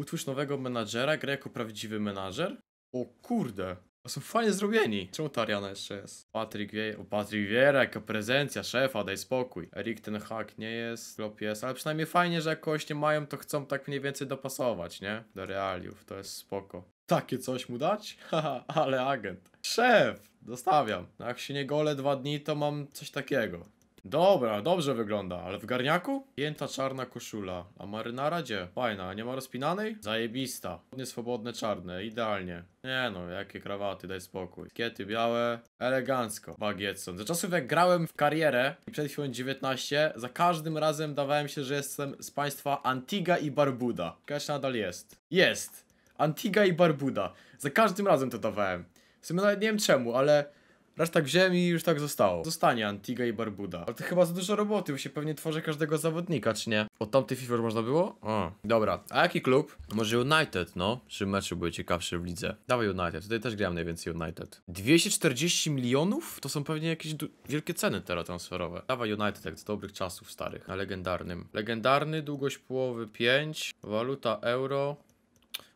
Utwórz nowego menadżera, graj jako prawdziwy menadżer? O kurde. To są fajnie zrobieni. Czemu ta Ariana jeszcze jest? Patrick Vieira. O, Patrick Vieira jako prezencja szefa, daj spokój. Erik ten Hak nie jest, Klopp jest, ale przynajmniej fajnie, że jak kogoś nie mają, to chcą tak mniej więcej dopasować, nie? Do realiów, to jest spoko. Takie coś mu dać? Haha, ale agent. Szef! Dostawiam. No Jak się nie gole dwa dni, to mam coś takiego. Dobra, dobrze wygląda, ale w garniaku? Pięta czarna koszula, a marynara gdzie? Fajna, nie ma rozpinanej? Zajebista. Spodnie swobodne czarne, idealnie. Nie no, jakie krawaty, daj spokój. Kiety białe, elegancko. Bagietson. Za czasów jak grałem w karierę i przed chwilą 19, za każdym razem dawałem się, że jestem z państwa Antigua i Barbuda. Czy nadal jest. Jest! Antigua i Barbuda. Za każdym razem to dawałem. W sumie nawet nie wiem czemu, ale raz tak wziąłem i już tak zostało. Zostanie Antigua i Barbuda. Ale to chyba za dużo roboty, bo się pewnie tworzy każdego zawodnika, czy nie? Od tamtej FIFA już można było? O. Dobra, a jaki klub? Może United, no? Czy mecze były ciekawsze w lidze? Dawaj United, tutaj też grałem najwięcej United. 240 milionów? To są pewnie jakieś wielkie ceny teraz transferowe. Dawaj United, jak z dobrych czasów starych. Na legendarnym. Legendarny, długość połowy 5, waluta euro.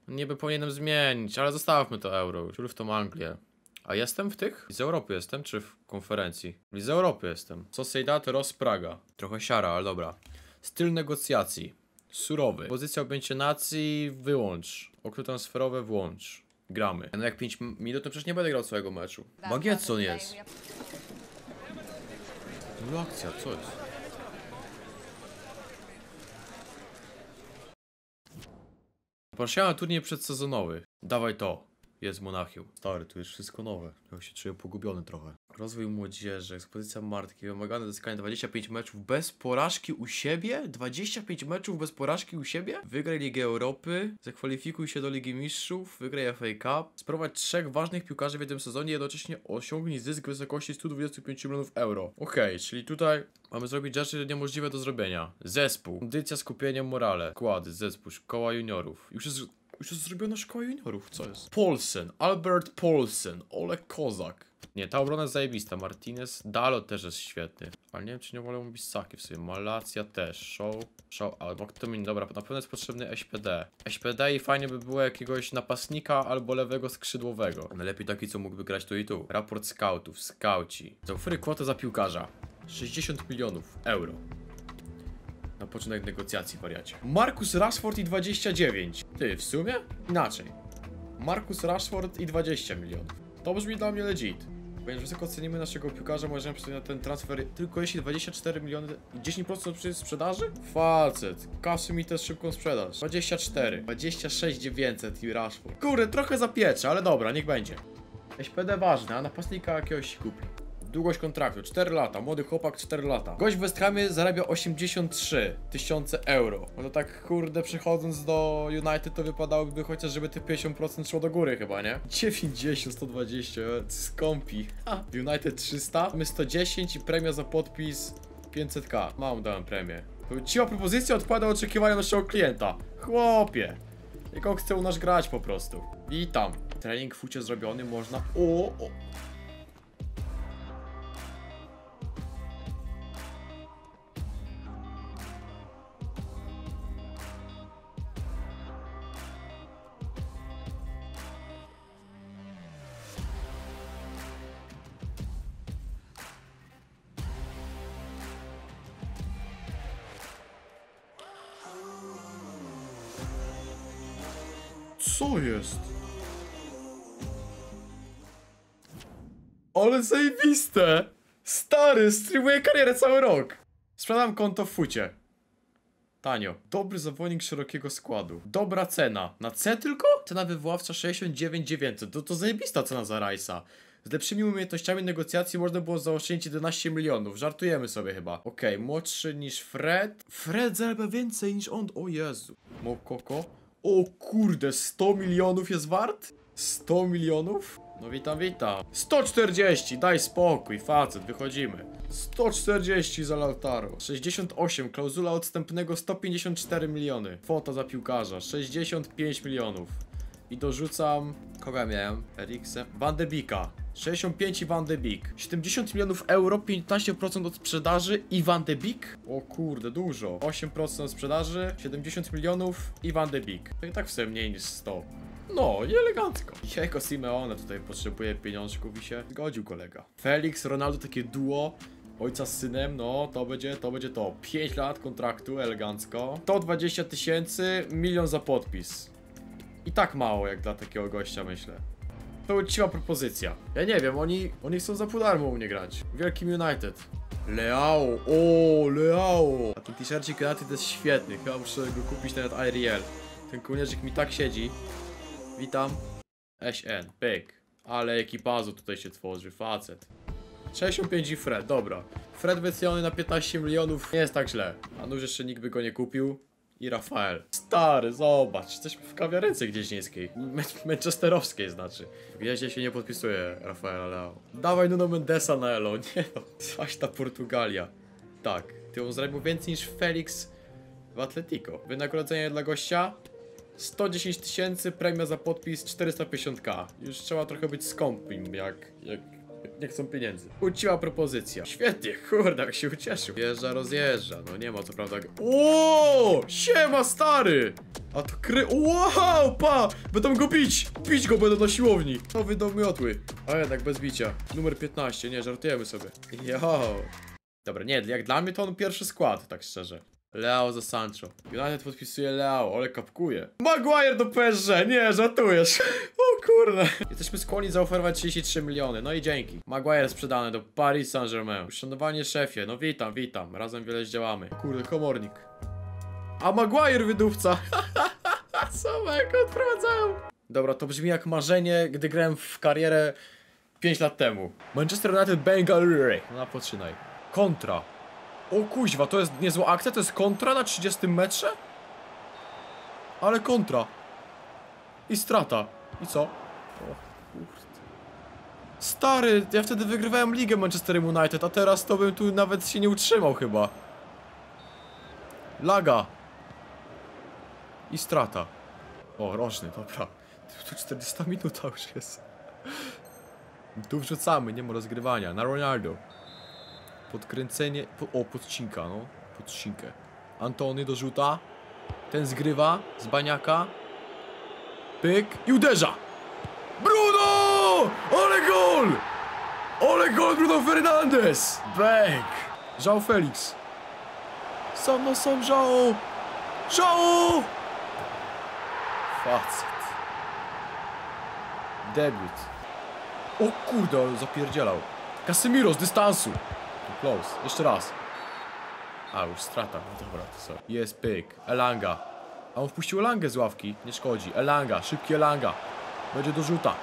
Niby powinienem zmienić, ale zostawmy to euro. Już w tą Anglię. A jestem w tych? Z Europy jestem, czy w konferencji? Z Europy jestem. Sociedad Ros Praga. Trochę siara, ale dobra. Styl negocjacji. Surowy. Pozycja objęcie nacji wyłącz. Okno transferowe włącz. Gramy. No jak 5 minut, to przecież nie będę grał całego meczu. Bagietson jest. No akcja, co jest? Zapraszamy turniej przedsezonowy. Dawaj to. Jest Monachium. Stary, tu jest wszystko nowe. Ja się czuję pogubiony trochę. Rozwój młodzieży, ekspozycja martki, wymagane zyskanie 25 meczów bez porażki u siebie? 25 meczów bez porażki u siebie? Wygraj Ligę Europy, zakwalifikuj się do Ligi Mistrzów, wygraj FA Cup, sprowadź trzech ważnych piłkarzy w jednym sezonie, jednocześnie osiągnij zysk w wysokości 125 milionów euro. Okej, czyli tutaj mamy zrobić rzeczy niemożliwe do zrobienia. Zespół, kondycja, skupienie, morale, składy, zespół, szkoła juniorów. Już jest już jest zrobiona szkoła juniorów, co jest? Polsen, Albert Polsen, Ole Kozak. Nie, ta obrona jest zajebista. Martinez, Dalo też jest świetny. Ale nie wiem, czy nie wolę mówić Saki w sobie. Malacja też. Show, show, albo kto mi, dobra, na pewno jest potrzebny SPD. SPD i fajnie by było jakiegoś napastnika albo lewego skrzydłowego. Najlepiej taki, co mógłby grać tu i tu. Raport scoutów, skauci. Zaufry kwotę za piłkarza. 60 milionów euro. Na początek negocjacji, wariacie. Marcus Rashford i 29. Ty, w sumie? Inaczej. Marcus Rashford i 20 milionów. To brzmi dla mnie legit. Ponieważ wysoko cenimy naszego piłkarza, możemy przejść na ten transfer tylko jeśli 24 miliony i 10% przy sprzedaży? Facet, kasy mi też szybką sprzedaż. 24, 26 900 i Rashford. Kurde, trochę zapiecze, ale dobra, niech będzie. SPD ważne, a napastnika jakiegoś kupi. Długość kontraktu 4 lata, młody chłopak 4 lata. Gość w West Hamie zarabia 83 tysiące euro. No to tak kurde przechodząc do United to wypadałoby chociaż żeby te 50% szło do góry chyba, nie? 90, 120, e, skąpi. Ha. United 300, my 110 i premia za podpis 500k. Mam dałem premię. Ciła propozycja odpowiada oczekiwaniom naszego klienta. Chłopie. Jak on chce u nas grać po prostu. Witam. Trening w fucie zrobiony można. O, o. Co jest? Ale zajebiste! Stary, streamuję karierę cały rok. Sprzedam konto w fucie. Tanio. Dobry zawodnik szerokiego składu. Dobra cena. Na C tylko? Cena wywoławcza 69 900. To, to zajebista cena za Rajsa. Z lepszymi umiejętnościami negocjacji można było zaoszczędzić 11 milionów. Żartujemy sobie chyba. Okej, młodszy niż Fred. Fred zarabia więcej niż on. O Jezu. Mokoko. O kurde, 100 milionów jest wart? 100 milionów? No witam, witam. 140, daj spokój, facet, wychodzimy. 140 za Lautaro. 68, klauzula odstępnego 154 miliony. Kwota za piłkarza, 65 milionów. I dorzucam... Kogo ja miałem? Eriksen? Van de Beeka. 65 i Van de Beek. 70 milionów euro, 15% od sprzedaży i Van de Beek? O kurde, dużo. 8% od sprzedaży, 70 milionów i Van de Beek. To i tak w sumie mniej niż 100. No, i elegancko. Jego Simeone tutaj potrzebuje pieniążków i się zgodził kolega. Felix, Ronaldo, takie duo. Ojca z synem, no to będzie, to będzie to. 5 lat kontraktu, elegancko. 120 tysięcy, milion za podpis. I tak mało jak dla takiego gościa, myślę. To uczciwa propozycja. Ja nie wiem, oni, oni chcą za pół darmo u mnie grać. Wielkim United. Leao, o Leao. A ten t-shircik United jest świetny, chyba muszę go kupić nawet IRL. Ten kołnierzyk mi tak siedzi. Witam. SN, pyk. Ale ekipazu tutaj się tworzy, facet. 65 i Fred, dobra. Fred wyceniony na 15 milionów nie jest tak źle. A nuż jeszcze nikt by go nie kupił. I Rafael. Stary, zobacz, jesteśmy w kawiarence gdzieśnińskiej. Ma- Manchesterowskiej znaczy. W gnieździe się nie podpisuje Rafaela Leao. Dawaj Nuno Mendesa na Elo, nie no. Coś ta Portugalia. Tak, ty on zrobił więcej niż Felix w Atletico. Wynagrodzenie dla gościa 110 tysięcy, premia za podpis 450k. Już trzeba trochę być skąpym, jak, jak nie chcą pieniędzy. Uciła propozycja. Świetnie, kurde, jak się ucieszył. Jeżdża, rozjeżdża, no nie ma co prawda... O, siema stary! A to kry... Wow, pa! Będą go bić! Bić go będą na siłowni. Nowy dom miotły. A jednak bez bicia. Numer 15, nie, żartujemy sobie. Jo. Dobra, nie, jak dla mnie to on pierwszy skład, tak szczerze. Leo za Sancho. United podpisuje Leo, ale kapkuje. Maguire do PSG, nie, żartujesz. O kurde. Jesteśmy skłonni zaoferować 33 miliony, no i dzięki. Maguire sprzedany do Paris Saint-Germain. Uszanowanie szefie, no witam, witam. Razem wiele zdziałamy. Kurde, komornik. A Maguire wydówca. Jak odprowadzają. Dobra, to brzmi jak marzenie, gdy grałem w karierę 5 lat temu. Manchester United Bengaluru. No na poczynaj. Kontra. O kuźwa, to jest niezła akcja, to jest kontra na 30 metrze? Ale kontra. I strata. I co? O kurde. Stary, ja wtedy wygrywałem ligę Manchester United, a teraz to bym tu nawet się nie utrzymał chyba. Laga. I strata. O, rożny, dobra. Tu 40 minuta już jest. Tu wrzucamy, nie ma rozgrywania. Na Ronaldo. Podkręcenie. Po, o, podcinka, no. Podcinkę. Antony do rzuta. Ten zgrywa z baniaka. Pyk i uderza. Bruno! Ale gol! Ale gol Bruno Fernandes! Bang! João Felix. Sam na sam João! João! Facet. Debiut. O kurde, zapierdzielał. Casemiro z dystansu. Close. Jeszcze raz. A, już strata. No dobra, to co? Jest pyk. Elanga. A on wpuścił Elangę z ławki. Nie szkodzi. Elanga. Szybki Elanga. Będzie do rzuta.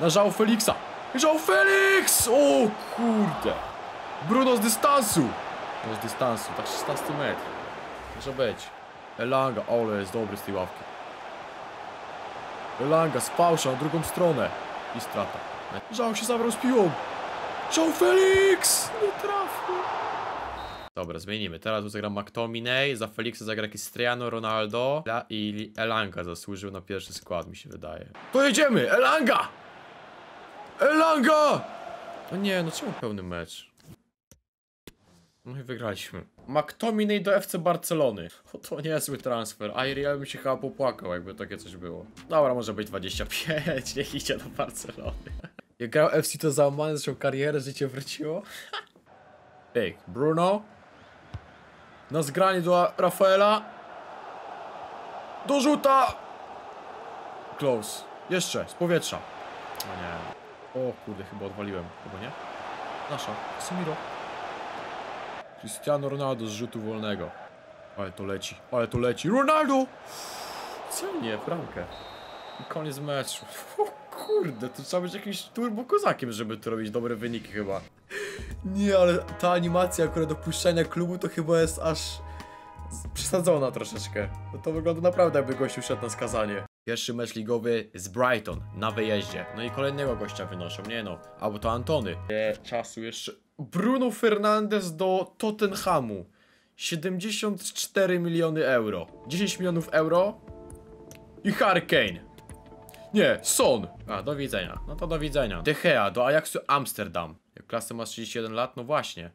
Na Żał Felixa. Żał Felix! O kurde. Bruno z dystansu. No z dystansu. Tak 16 metr. Może być. Elanga. Ale jest dobry z tej ławki. Elanga z fałsza na drugą stronę. I strata. Żał się zabrał z piłą. Żał Felix! Nie trafił. Dobra, zmienimy. Teraz zagra McTominay, za Felixa zagra Cristiano Ronaldo i Elanga zasłużył na pierwszy skład, mi się wydaje. To jedziemy! Elanga! Elanga! No nie, no czemu pełny mecz? No i wygraliśmy. McTominay do FC Barcelony. O, to niezły transfer. Ariel bym się chyba popłakał, jakby takie coś było. Dobra, może być 25, niech idzie do Barcelony. Jak grał FC to załamany, zresztą karierę, życie wróciło. Ej, Bruno. Na zgranie do Rafaela. Do rzuta. Close. Jeszcze, z powietrza. O nie. O kurde, chyba odwaliłem. Chyba nie? Nasza. Casemiro. Cristiano Ronaldo z rzutu wolnego. Ale to leci, ale to leci. Ronaldo! Co nie, bramkę. I koniec meczu. Kurde, to trzeba być jakimś turbo kozakiem, żeby tu robić dobre wyniki chyba. Nie, ale ta animacja akurat dopuszczenia klubu to chyba jest aż przesadzona troszeczkę. No to wygląda naprawdę jakby gościu szedł na skazanie. Pierwszy mecz ligowy z Brighton na wyjeździe. No i kolejnego gościa wynoszą, nie no. Albo to Antony. Nie, czasu jeszcze. Bruno Fernandes do Tottenhamu. 74 miliony euro. 10 milionów euro. I Harry Kane. Nie, Son! A, do widzenia. No to do widzenia. De Gea do Ajaxu Amsterdam. Jak klasy masz 31 lat? No właśnie.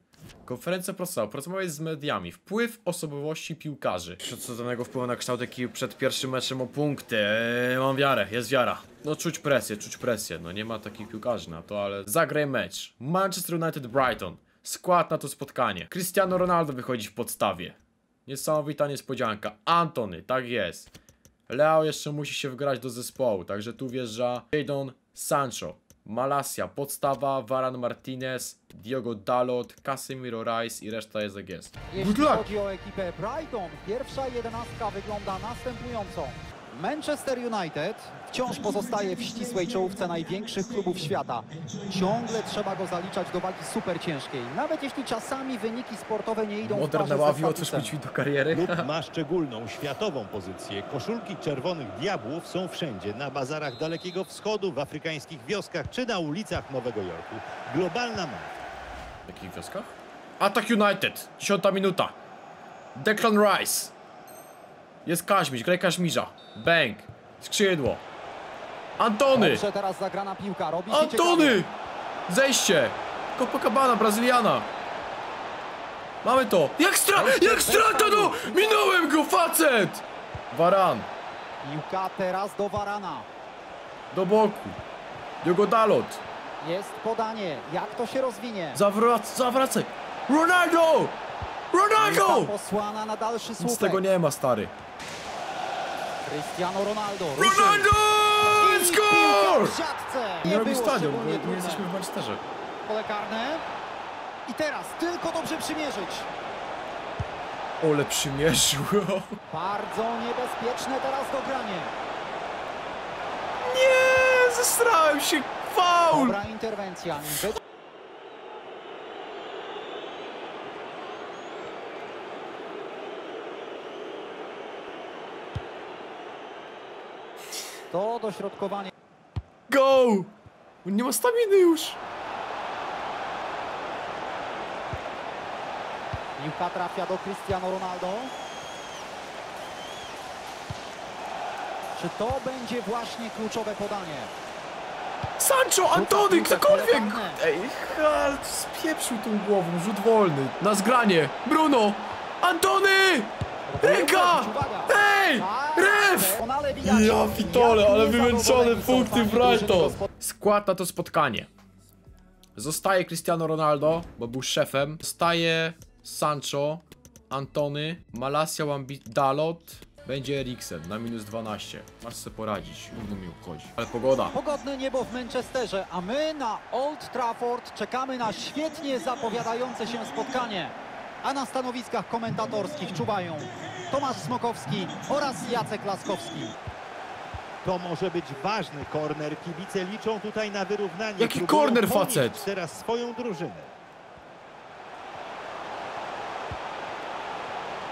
Konferencja prasowa. Porozmawiać z mediami. Wpływ osobowości piłkarzy. Danego wpływu na kształt ekipy przed pierwszym meczem o punkty. Eee, mam wiarę, jest wiara. No czuć presję, czuć presję. No nie ma takich piłkarzy na to, ale zagraj mecz. Manchester United Brighton. Skład na to spotkanie. Cristiano Ronaldo wychodzi w podstawie. Niesamowita niespodzianka. Antony, tak jest. Leo jeszcze musi się wgrać do zespołu, także tu wjeżdża Jadon Sancho, Malasia, podstawa, Varan Martinez, Diogo Dalot, Casemiro Rice i reszta jest jak jest. Jeśli chodzi o ekipę Brighton, pierwsza jedenastka wygląda następująco. Manchester United wciąż pozostaje w ścisłej czołówce największych klubów świata. Ciągle trzeba go zaliczać do wagi super ciężkiej, nawet jeśli czasami wyniki sportowe nie idą w Modern na parze ławie, ze otwórz mi do kariery. Klub ma szczególną światową pozycję. Koszulki czerwonych diabłów są wszędzie. Na bazarach Dalekiego Wschodu, w afrykańskich wioskach czy na ulicach Nowego Jorku. Globalna marka. W jakich wioskach? Atak United, 10 minuta. Declan Rice. Jest Kaźmiś, graj Kaźmirza. Bang. Skrzydło. Antony. Dobrze teraz zagrana piłka, robi się Antony! Zejście! Copacabana, Brazyliana! Mamy to! Jak stra... Jak strata, no! Minąłem go, facet! Varan, Piłka teraz do Varana. do boku. Diogo Dalot. Jest podanie, jak to się rozwinie? Zawrac... Zawracaj! Ronaldo! Ronaldo! Posłana na dalszy Nic z słupek. tego nie ma, stary. Cristiano Ronaldo. Ronaldo! I Score! piłka w siatce. Nie robi stadion, bo nie jesteśmy w Manchesterze. Pole karne. I teraz tylko dobrze przymierzyć. Ole przymierzył. Bardzo niebezpieczne teraz dogranie. Nie! Zestrałem się! Faul! Dobra interwencja. To dośrodkowanie. Go! On nie ma staminy już. Piłka trafia do Cristiano Ronaldo. Czy to będzie właśnie kluczowe podanie? Sancho, Antony, ktokolwiek! Ej, Halt, spieprzył tą głową, rzut wolny. Na zgranie, Bruno! Antony! Ręka! Ej! Ref! Ja pitole, ale wymęczone punkty Brighton. Skład na to spotkanie. Zostaje Cristiano Ronaldo, bo był szefem. Zostaje Sancho, Antony, Malasia, Wambi, Dalot. Będzie Eriksen na minus 12. Masz sobie poradzić, równo mi obchodzi. Ale pogoda. Pogodne niebo w Manchesterze, a my na Old Trafford czekamy na świetnie zapowiadające się spotkanie. A na stanowiskach komentatorskich czuwają Tomasz Smokowski oraz Jacek Laskowski. To może być ważny korner. Kibice liczą tutaj na wyrównanie. Jaki Próbują korner, facet? teraz swoją drużynę.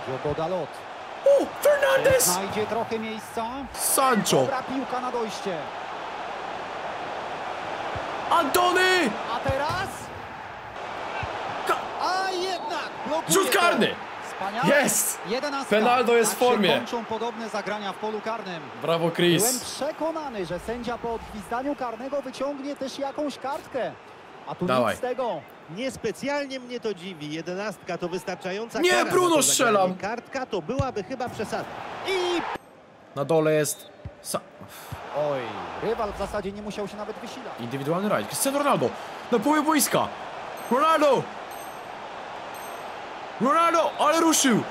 Diogo Dalot O, Fernandez! znajdzie trochę miejsca. Sancho! Dobra piłka na dojście. Antony! A teraz? Ka- A jednak blokuje Rzut karny! Jest! Penaldo jest tak w formie. Się kończą podobne zagrania w polu karnym. Brawo, Byłem Chris. przekonany, że sędzia po odgwizdaniu karnego wyciągnie też jakąś kartkę. A tu Dawaj. nic z tego. Niespecjalnie mnie to dziwi. Jedenastka to wystarczająca Nie, kara Bruno strzelam! Kartka to byłaby chyba przesada. I... Na dole jest... Sa Oj, rywal w zasadzie nie musiał się nawet wysilać. Indywidualny rajd. Cristiano Ronaldo! Na połowie boiska! Ronaldo! Ronaldo! Ale ruszył!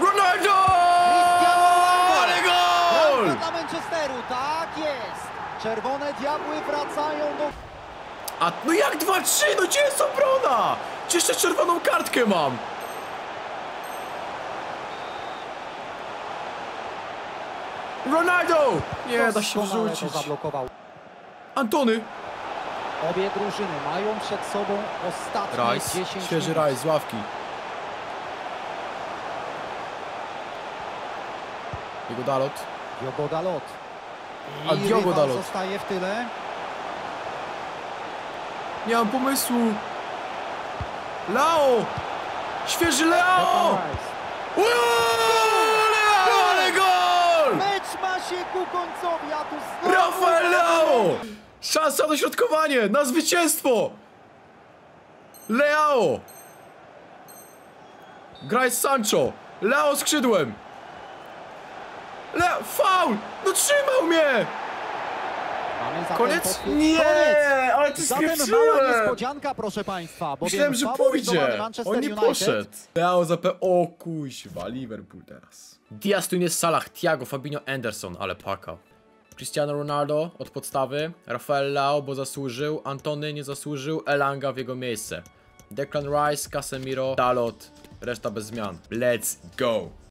Ronaldo! Ale gol! Dla Manchesteru, tak jest. Czerwone diabły wracają do... A no jak 2-3? No gdzie jest obrona? Jeszcze czerwoną kartkę mam? Ronaldo! Nie da się wrzucić. Antony! Obie drużyny mają przed sobą ostatnie Rice, 10 świeży minut. Rice z ławki. Jego Dalot. Diogo Dalot. A Diogo Dalot. zostaje w tyle. Nie mam pomysłu. Leo! Świeży Leo! Uuu, Leao, ale gol! Mecz ma się ku końcowi, a tu znowu... Rafael Leao! Szansa na środkowanie, na zwycięstwo! Leao! Graj z Sancho! Leao skrzydłem! Leo, faul! No trzymał mnie! Koniec? Nie! Koniec! Ale ty spieprzyłem! niespodzianka, proszę Państwa, Myślałem, że pójdzie. On nie poszedł. Leao zapę... O kuźwa, Liverpool teraz. Diaz tu jest Salah, Thiago, Fabinho, Anderson, ale paka. Cristiano Ronaldo od podstawy, Rafael Leao, bo zasłużył, Antony nie zasłużył, Elanga w jego miejsce. Declan Rice, Casemiro, Dalot, reszta bez zmian. Let's go!